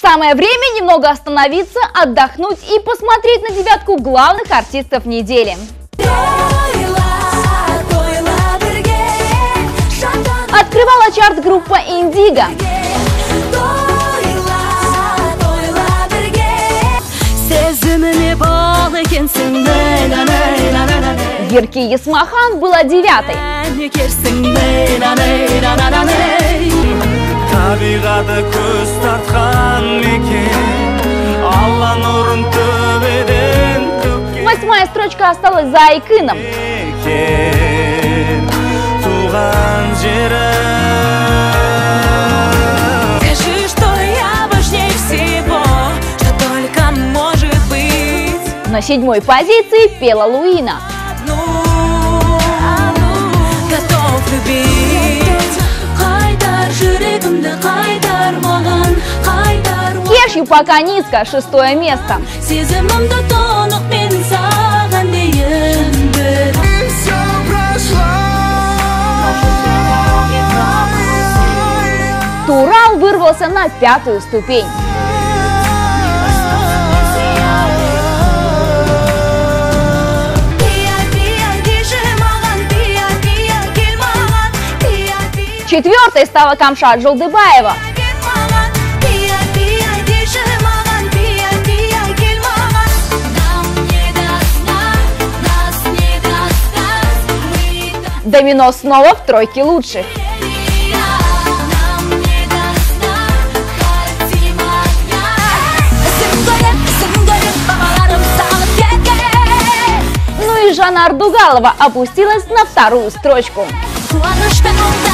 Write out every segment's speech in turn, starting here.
Самое время немного остановиться, отдохнуть и посмотреть на девятку главных артистов недели. Открывала чарт группа «Индиго». Ерки Есмахан была девятой. Табиғаты көз алла нұрын төбеден төккен Восьмая строчка осталась за Айкыном. туған жерім Скажи, что я важнее всего, что только может быть На седьмой позиции пела Луина. қайтар Кешью пока низко, шестое место. сезімімді тұнық мен саған дейін бір все прошло Турал вырвался на пятую ступень. Пия, пия, деші маған Домино снова в тройке лучших. нам не даст нам Хотим огня Ісім көріп, ісім көріп Бағаларым салып кеткен Ну и Жанна Ардугалова опустилась на вторую строчку. Қуанышпен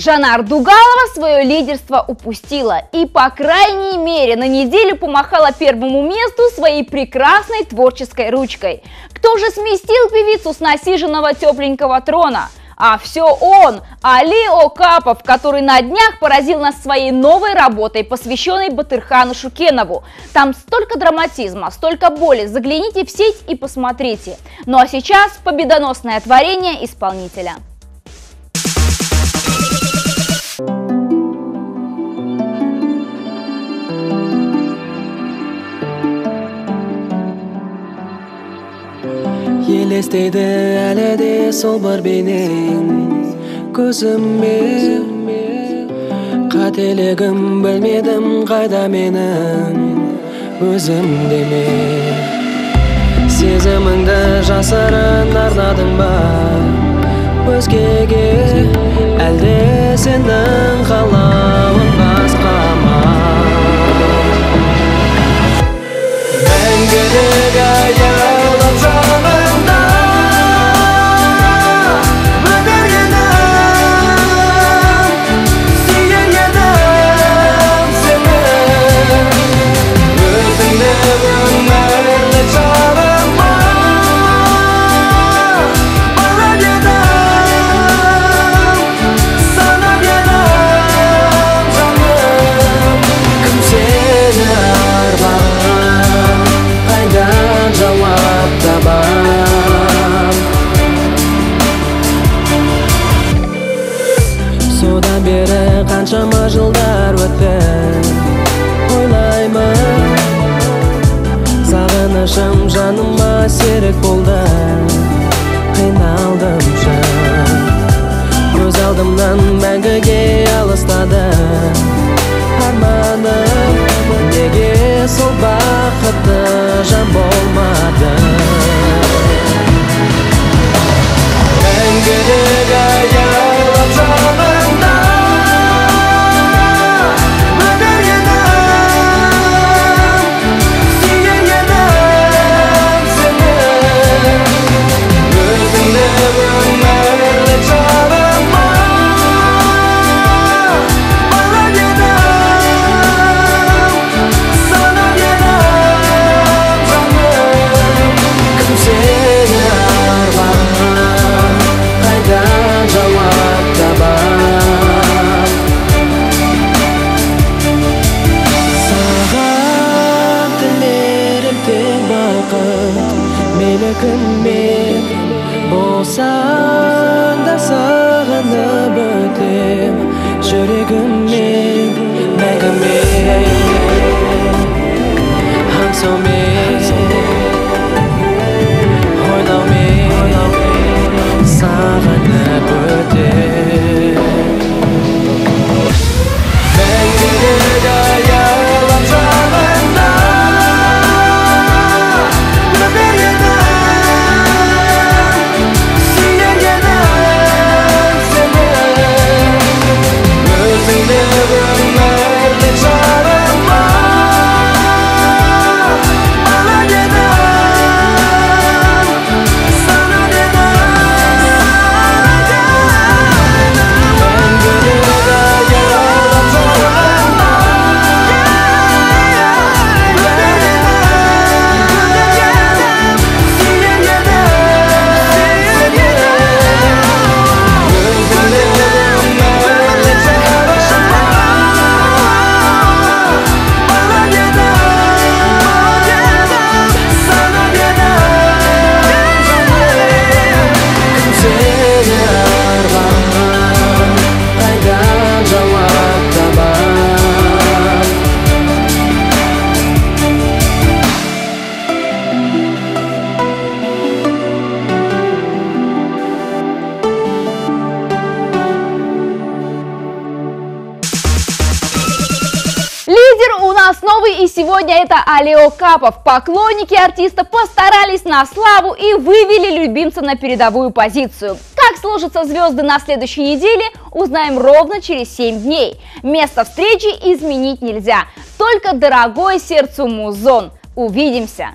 Жанна Ардугалова свое лидерство упустила и, по крайней мере, на неделю помахала первому месту своей прекрасной творческой ручкой. Кто же сместил певицу с насиженного тепленького трона? А все он, Али Окапов, который на днях поразил нас своей новой работой, посвященной Батырхану Шукенову. Там столько драматизма, столько боли, загляните в сеть и посмотрите. Ну а сейчас победоносное творение исполнителя. Елестейді әлі де сол бір бейнең көзіме қателігім білмедім қайда менің өзім деме сезіміңді жасырын арнадың ба өзгеге әлде сенің қалауың miracle 줄이금 및 내가 및 항소 및 홀로 및 사랑해 у нас новый, и сегодня это Алео Капов. Поклонники артиста постарались на славу и вывели любимца на передовую позицию. Как сложатся звезды на следующей неделе, узнаем ровно через 7 дней. Место встречи изменить нельзя, только дорогой сердцу музон. Увидимся!